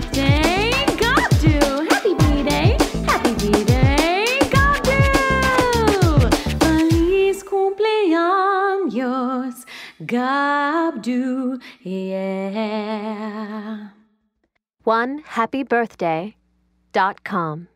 birthday, Happy birthday, happy Feliz cumpleaños, yeah. One happy birthday dot com.